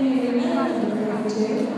Nên nếu như mà được hạn chế.